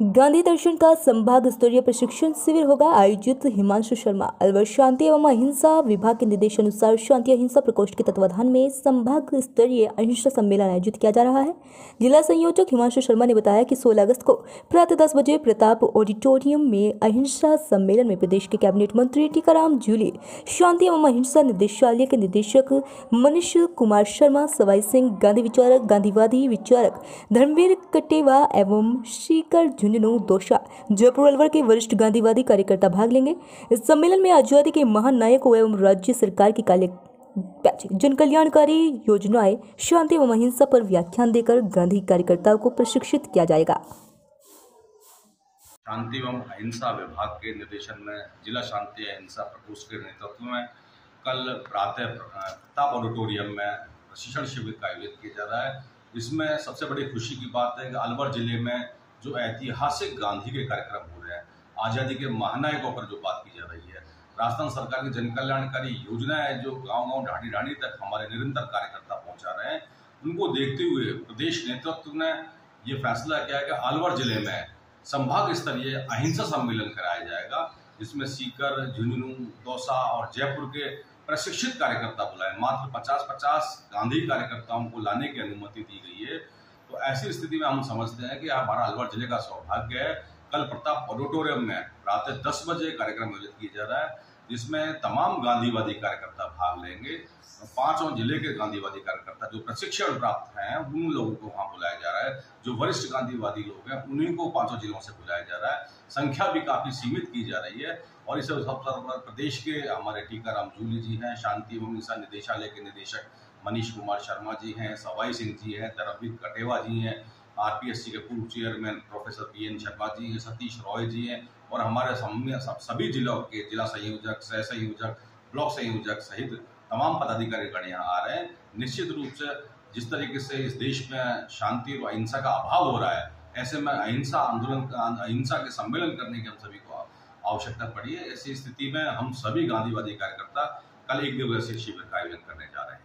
गांधी दर्शन का संभाग स्तरीय प्रशिक्षण शिविर होगा, आयोजित हिमांशु शर्मा। अलवर शांति एवं अहिंसा विभाग के निर्देशानुसार शांति अहिंसा प्रकोष्ठ के तत्वाधान में संभाग स्तरीय अहिंसा सम्मेलन आयोजित किया जा रहा है। जिला संयोजक हिमांशु शर्मा ने बताया कि 16 अगस्त को प्रातः दस बजे प्रताप ऑडिटोरियम में अहिंसा सम्मेलन में प्रदेश के कैबिनेट मंत्री टीकाराम जूली शांति एवं अहिंसा निदेशालय के निदेशक मनीष कुमार शर्मा, सवाई सिंह गांधी विचारक, गांधीवादी विचारक धर्मवीर कटेवा एवं श्रीकर झुंझुनू दोषा जयपुर अलवर के वरिष्ठ गांधीवादी कार्यकर्ता भाग लेंगे। इस सम्मेलन में आज़ादी के महान नायकों एवं राज्य सरकार की कार्य जन कल्याणकारी योजनाएँ, शांति एवं अहिंसा पर व्याख्यान देकर गांधी कार्यकर्ताओं को प्रशिक्षित किया जाएगा। शांति एवं अहिंसा विभाग के निर्देशन में जिला शांति अहिंसा प्रकोष्ठ के नेतृत्व में कल प्रातः प्रताप ऑडिटोरियम में प्रशिक्षण शिविर का आयोजित किया जा रहा है। इसमें सबसे बड़ी खुशी की बात है कि अलवर ज़िले में जो ऐतिहासिक गांधी के कार्यक्रम हो रहे हैं, आज़ादी के महानायकों पर जो बात की जा रही है, राजस्थान सरकार की जनकल्याणकारी योजना है जो गाँव गाँव ढाणी ढाणी तक हमारे निरंतर कार्यकर्ता पहुँचा रहे हैं, उनको देखते हुए प्रदेश नेतृत्व ने ये फैसला किया है कि अलवर ज़िले में संभाग स्तरीय अहिंसा सम्मेलन कराया जाएगा, जिसमें सीकर, झुंझुनू, दौसा और जयपुर के प्रशिक्षित कार्यकर्ता बुलाए। मात्र 50-50 गांधी कार्यकर्ताओं को लाने की अनुमति दी गई है। तो ऐसी स्थिति में हम समझते हैं कि हमारा अलवर ज़िले का सौभाग्य है। कल प्रताप ऑडिटोरियम में रात दस बजे कार्यक्रम आयोजित किया जा रहा है, जिसमें तमाम गांधीवादी कार्यकर्ता भाग लेंगे। पाँचों ज़िले के गांधीवादी कार्यकर्ता जो प्रशिक्षण प्राप्त हैं, उन लोगों को वहाँ बुलाया जा रहा है। जो वरिष्ठ गांधीवादी लोग हैं, उन्हीं को पाँचों जिलों से बुलाया जा रहा है। संख्या भी काफ़ी सीमित की जा रही है और इस अवसर पर प्रदेश के हमारे टीकाराम जूली जी हैं, शांति एवं निशा निदेशालय के निदेशक मनीष कुमार शर्मा जी हैं, सवाई सिंह जी हैं तरफवीर कटेवा जी हैं, आरपीएससी के पूर्व chairman professor P N Sharma ji हैं, सतीश रॉय जी हैं और हमारे सभी जिलों के जिला संयोजक, सह संयोजक, ब्लॉक संयोजक सहित तमाम पदाधिकारी गण यहाँ आ रहे हैं। निश्चित रूप से जिस तरीके से इस देश में शांति और अहिंसा का अभाव हो रहा है, ऐसे में अहिंसा आंदोलन अहिंसा के सम्मेलन करने की हम सभी को आवश्यकता पड़ी है। ऐसी स्थिति में हम सभी गांधीवादी कार्यकर्ता कल एक दिवसीय शिविर का आयोजन करने जा रहे हैं।